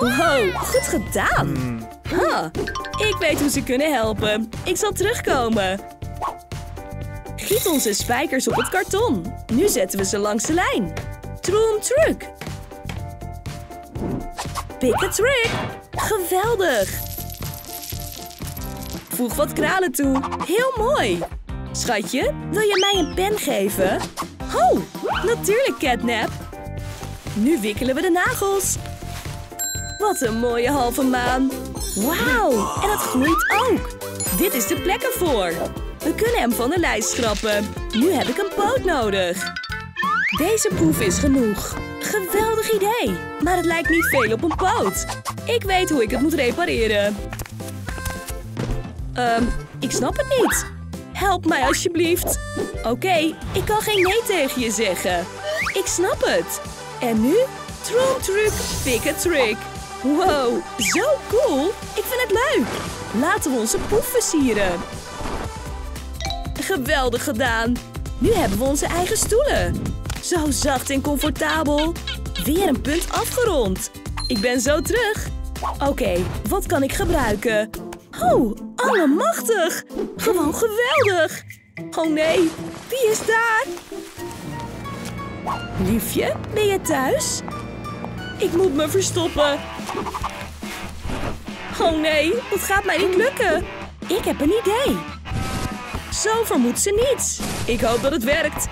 Wow, goed gedaan. Huh, ik weet hoe ze kunnen helpen. Ik zal terugkomen. Giet onze spijkers op het karton. Nu zetten we ze langs de lijn. Troom truck. Pick a trick. Geweldig. Voeg wat kralen toe. Heel mooi. Schatje, wil je mij een pen geven? Oh, natuurlijk, Catnap. Nu wikkelen we de nagels. Wat een mooie halve maan. Wauw, en het gloeit ook. Dit is de plek ervoor. We kunnen hem van de lijst schrappen. Nu heb ik een poot nodig. Deze proef is genoeg. Geweldig idee. Maar het lijkt niet veel op een poot. Ik weet hoe ik het moet repareren. Ehm, ik snap het niet. Help mij alsjeblieft. Oké, ik kan geen nee tegen je zeggen. Ik snap het. En nu? Troom pick a trick. Wow, zo cool. Ik vind het leuk. Laten we onze poef versieren. Geweldig gedaan. Nu hebben we onze eigen stoelen. Zo zacht en comfortabel. Weer een punt afgerond. Ik ben zo terug. Oké, wat kan ik gebruiken? Oh, allemachtig. Gewoon geweldig. Oh nee, wie is daar? Liefje, ben je thuis? Ik moet me verstoppen. Oh nee, het gaat mij niet lukken. Ik heb een idee. Zo vermoedt ze niets. Ik hoop dat het werkt.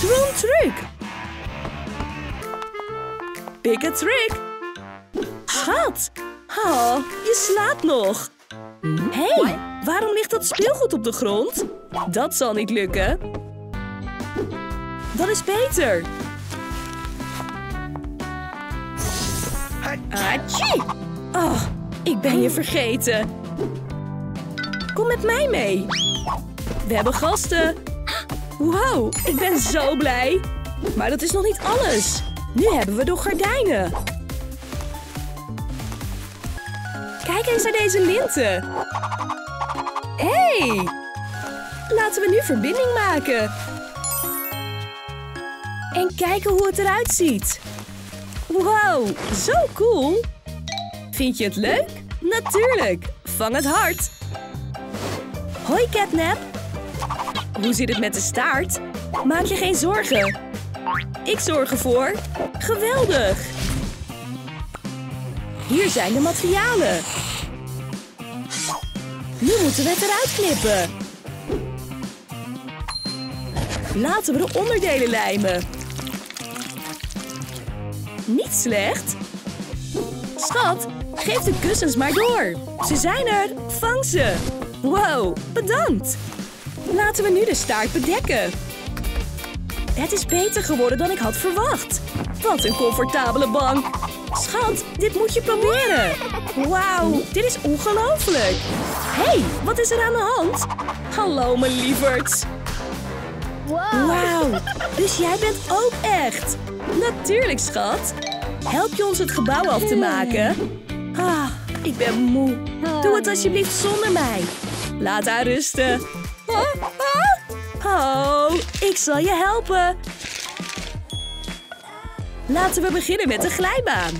Troom truc. Pick a trick. Schat. Oh, je slaapt nog. Hé, hey, waarom ligt dat speelgoed op de grond? Dat zal niet lukken. Dat is beter. Achie! Oh, ik ben je vergeten. Kom met mij mee. We hebben gasten. Wow, ik ben zo blij. Maar dat is nog niet alles. Nu hebben we nog gordijnen. Kijk eens naar deze linten. hey, laten we nu verbinding maken. En kijken hoe het eruit ziet. Wow, zo cool. Vind je het leuk? Natuurlijk. Vang het hard. Hoi, Catnap. Hoe zit het met de staart? Maak je geen zorgen. Ik zorg ervoor. Geweldig. Hier zijn de materialen. Nu moeten we het eruit knippen. Laten we de onderdelen lijmen. Niet slecht. Schat, geef de kussens maar door. Ze zijn er. Vang ze. Wow, bedankt. Laten we nu de staart bedekken. Het is beter geworden dan ik had verwacht. Wat een comfortabele bank. Schat, dit moet je proberen. Wauw, dit is ongelooflijk. Hé, hey, wat is er aan de hand? Hallo, mijn lieverds. Wauw, dus jij bent ook echt. Natuurlijk, schat. Help je ons het gebouw af te maken? Ah, ik ben moe. Doe het alsjeblieft zonder mij. Laat haar rusten. Ah, ah. Oh, ik zal je helpen. Laten we beginnen met de glijbaan.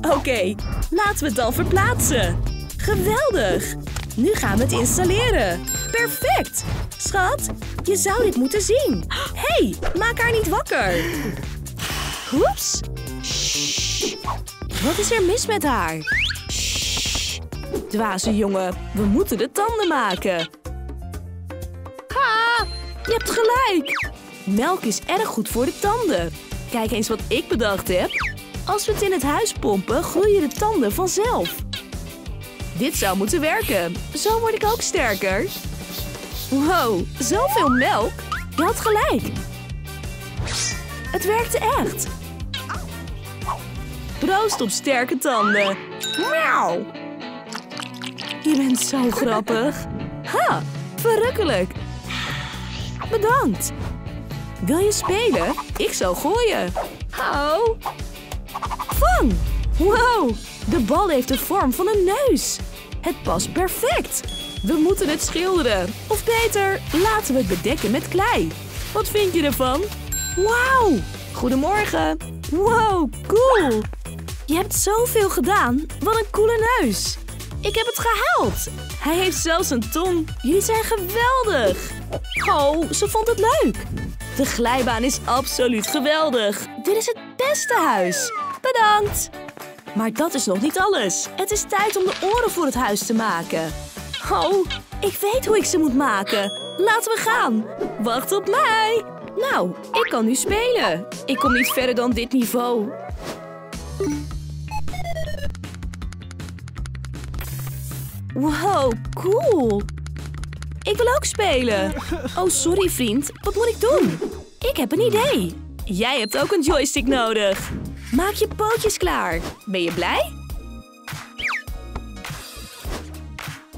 Oké, laten we het dan verplaatsen. Geweldig. Nu gaan we het installeren. Perfect. Schat, je zou dit moeten zien. hey, maak haar niet wakker. Oeps. Shh. Wat is er mis met haar? Shh. Dwaze jongen, we moeten de tanden maken. Je hebt gelijk. Melk is erg goed voor de tanden. Kijk eens wat ik bedacht heb. Als we het in het huis pompen, groeien de tanden vanzelf. Dit zou moeten werken. Zo word ik ook sterker. Wow, zoveel melk. Je had gelijk. Het werkte echt. Proost op sterke tanden. Miauw. Je bent zo grappig. Ha, verrukkelijk. Bedankt. Wil je spelen? Ik zal gooien. Hou. Vang. Wow, de bal heeft de vorm van een neus. Het past perfect. We moeten het schilderen. Of beter, laten we het bedekken met klei. Wat vind je ervan? Wauw! Goedemorgen. Wow, cool. Je hebt zoveel gedaan. Wat een coole neus. Ik heb het gehaald. Hij heeft zelfs een tong. Jullie zijn geweldig. Oh, ze vond het leuk. De glijbaan is absoluut geweldig. Dit is het beste huis. Bedankt. Maar dat is nog niet alles. Het is tijd om de oren voor het huis te maken. Oh, ik weet hoe ik ze moet maken. Laten we gaan. Wacht op mij. Nou, ik kan nu spelen. Ik kom niet verder dan dit niveau. Wow, cool. Ik wil ook spelen. Oh, sorry vriend. Wat moet ik doen? Ik heb een idee. Jij hebt ook een joystick nodig. Maak je pootjes klaar. Ben je blij?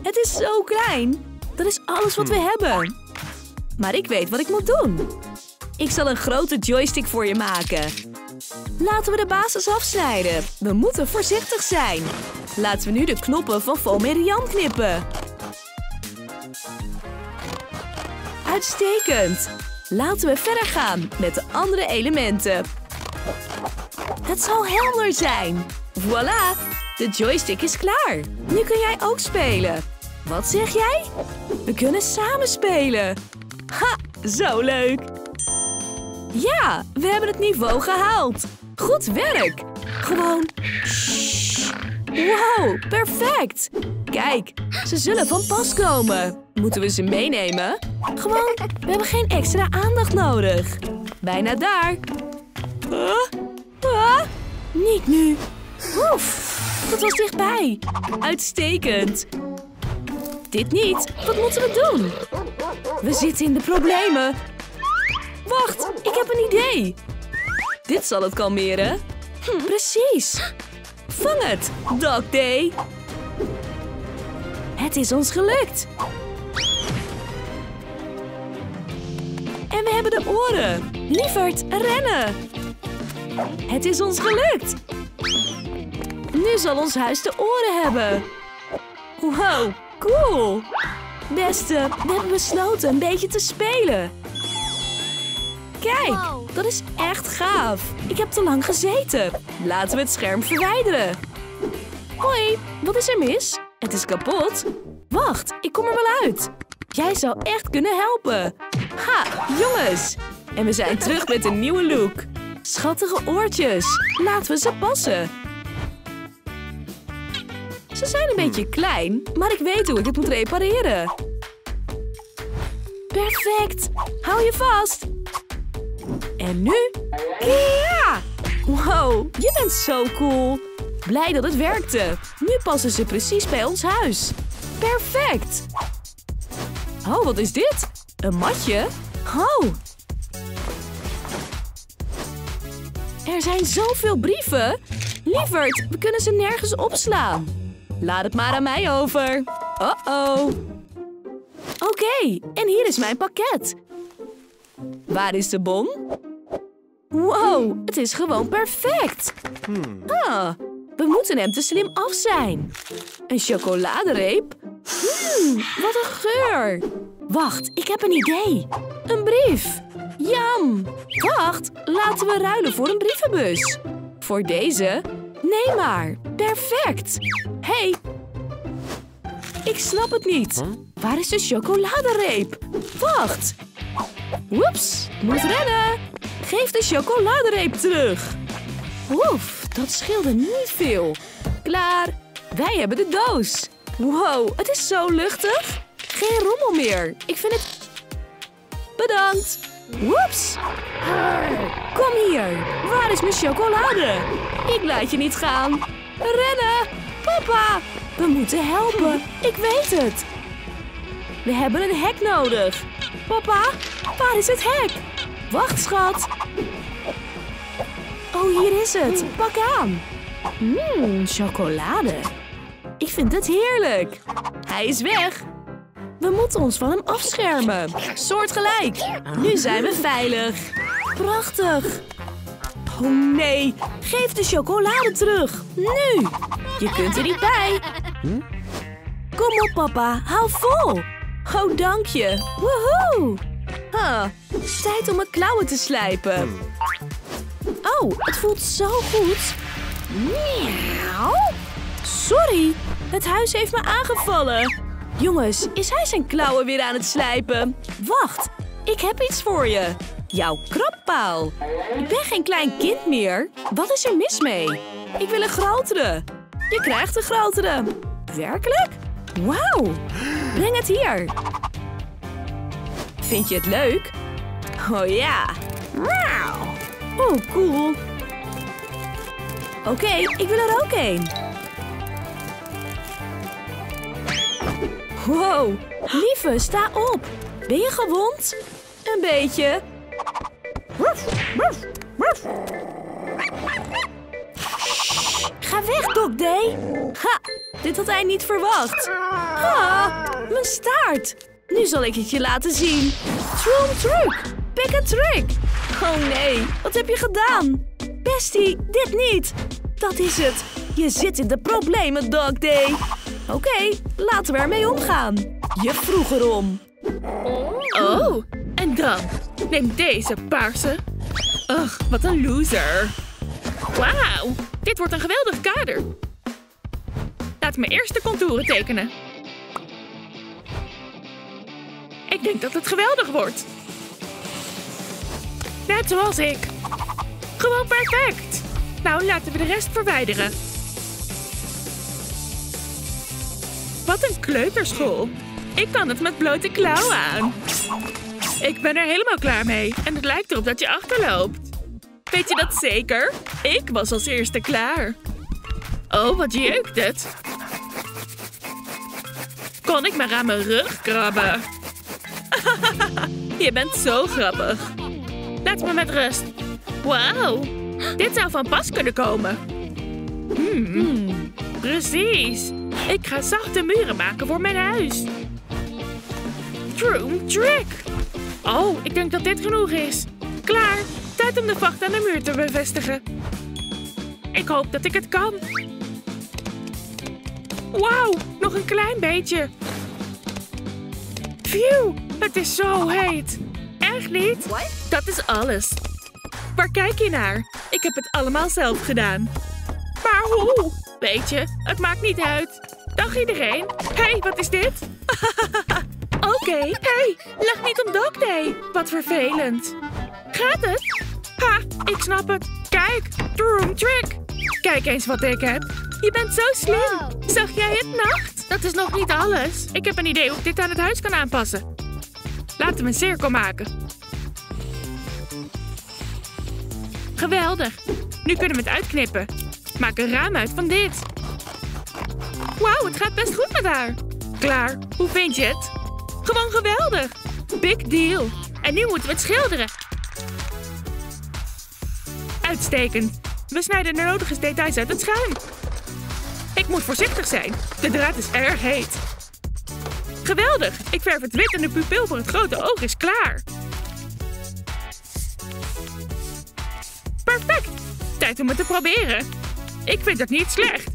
Het is zo klein. Dat is alles wat we hebben. Maar ik weet wat ik moet doen. Ik zal een grote joystick voor je maken. Laten we de basis afsnijden. We moeten voorzichtig zijn. Laten we nu de knoppen van Fomerian knippen. Uitstekend. Laten we verder gaan met de andere elementen. Het zal helder zijn. Voilà, de joystick is klaar. Nu kun jij ook spelen. Wat zeg jij? We kunnen samen spelen. Ha, zo leuk. Ja, we hebben het niveau gehaald. Goed werk. Gewoon... Wow, perfect. Kijk, ze zullen van pas komen. Moeten we ze meenemen? Gewoon, we hebben geen extra aandacht nodig. Bijna daar. Huh? Ah, niet nu. Oef, dat was dichtbij. Uitstekend. Dit niet. Wat moeten we doen? We zitten in de problemen. Wacht, ik heb een idee. Dit zal het kalmeren. Hm, precies. Vang het, Dog Day. Het is ons gelukt. En we hebben de oren. Lieverd, rennen. Het is ons gelukt. Nu zal ons huis de oren hebben. Wow, cool. Beste, we hebben besloten een beetje te spelen. Kijk, dat is echt gaaf. Ik heb te lang gezeten. Laten we het scherm verwijderen. Hoi, wat is er mis? Het is kapot. Wacht, ik kom er wel uit. Jij zou echt kunnen helpen. Ha, jongens. En we zijn terug met een nieuwe look. Schattige oortjes. Laten we ze passen. Ze zijn een beetje klein, maar ik weet hoe ik het moet repareren. Perfect. Hou je vast. En nu? Ja! Wow, je bent zo cool. Blij dat het werkte. Nu passen ze precies bij ons huis. Perfect. Oh, wat is dit? Een matje? Oh. Er zijn zoveel brieven. Lieverd, we kunnen ze nergens opslaan. Laat het maar aan mij over. Oh-oh. Oké, en hier is mijn pakket. Waar is de bon? Wow, het is gewoon perfect. Ah, we moeten hem te slim af zijn. Een chocoladereep? Hmm, wat een geur. Wacht, ik heb een idee. Een brief. Jam. Wacht, laten we ruilen voor een brievenbus. Voor deze? Nee maar. Perfect. hey. ik snap het niet. Waar is de chocoladereep? Wacht. Woeps, moet rennen. Geef de chocoladereep terug. Oef, dat scheelde niet veel. Klaar. Wij hebben de doos. Wow, het is zo luchtig. Geen rommel meer. Ik vind het... Bedankt. Woeps. Kom hier. Waar is mijn chocolade? Ik laat je niet gaan. Rennen. Papa. We moeten helpen. Ik weet het. We hebben een hek nodig. Papa, waar is het hek? Wacht, schat. Oh, hier is het. Pak aan. Mmm, chocolade. Ik vind het heerlijk. Hij is weg. We moeten ons van hem afschermen. Soortgelijk. Nu zijn we veilig. Prachtig. Oh nee, geef de chocolade terug. Nu. Je kunt er niet bij. Kom op, papa. Hou vol. Oh, dank je. Woehoe. Tijd om mijn klauwen te slijpen. Oh, het voelt zo goed. Miauw. Sorry, het huis heeft me aangevallen. Jongens, is hij zijn klauwen weer aan het slijpen? Wacht, ik heb iets voor je. Jouw krabpaal. Ik ben geen klein kind meer. Wat is er mis mee? Ik wil een grotere. Je krijgt een grotere. Werkelijk? Wauw. Breng het hier. Vind je het leuk? Oh ja. Wauw. Oh, cool. Oké, ik wil er ook een. Wow, lieve, sta op. Ben je gewond? Een beetje. Ga weg, Day. Ha, dit had hij niet verwacht. Ah, mijn staart. Nu zal ik het je laten zien. Troom truck. Pick a trick. Oh nee, wat heb je gedaan? Bestie, dit niet. Dat is het. Je zit in de problemen, Dog Day. Oké, laten we ermee omgaan. Je vroeg erom. Oh, en dan? Neem deze paarse. Ugh, wat een loser. Wauw, dit wordt een geweldig kader. Laat me eerst de contouren tekenen. Ik denk dat het geweldig wordt. Net zoals ik. Gewoon perfect. Nou, laten we de rest verwijderen. Wat een kleuterschool. Ik kan het met blote klauwen aan. Ik ben er helemaal klaar mee. En het lijkt erop dat je achterloopt. Weet je dat zeker? Ik was als eerste klaar. Oh, wat jeukt het. Kon ik maar aan mijn rug krabben. je bent zo grappig. Laat me met rust. Wauw, dit zou van pas kunnen komen. Hmm, precies. Ik ga zachte muren maken voor mijn huis. Troom trick. Oh, ik denk dat dit genoeg is. Klaar. Tijd om de vacht aan de muur te bevestigen. Ik hoop dat ik het kan. Wauw, nog een klein beetje. Phew, het is zo heet. Echt niet? Dat is alles. Waar kijk je naar? Ik heb het allemaal zelf gedaan. Maar hoe? Weet je, het maakt niet uit. Dag iedereen. hey, wat is dit? Oké, hey, lach niet om Dog Day. Wat vervelend. Gaat het? Ha, ik snap het. Kijk, room trick. Kijk eens wat ik heb. Je bent zo slim. Wow. Zag jij het nacht? Dat is nog niet alles. Ik heb een idee hoe ik dit aan het huis kan aanpassen. Laten we een cirkel maken. Geweldig. Nu kunnen we het uitknippen. Maak een raam uit van dit. Wauw, het gaat best goed met haar. Klaar. Hoe vind je het? Gewoon geweldig. Big deal. En nu moeten we het schilderen. Uitstekend. We snijden de nodige details uit het schuim. Ik moet voorzichtig zijn. De draad is erg heet. Geweldig. Ik verf het wit en de pupil voor het grote oog is klaar. Perfect. Tijd om het te proberen. Ik vind het niet slecht.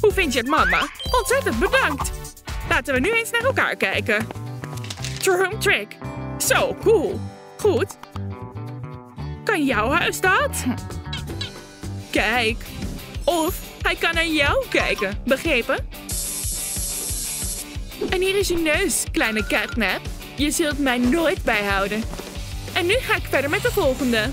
Hoe vind je het, mama? Ontzettend bedankt. Laten we nu eens naar elkaar kijken. Room trick. Zo, cool. Goed. Kan jouw huis dat? Kijk. Of hij kan naar jou kijken. Begrepen? En hier is je neus, kleine catnap. Je zult mij nooit bijhouden. En nu ga ik verder met de volgende.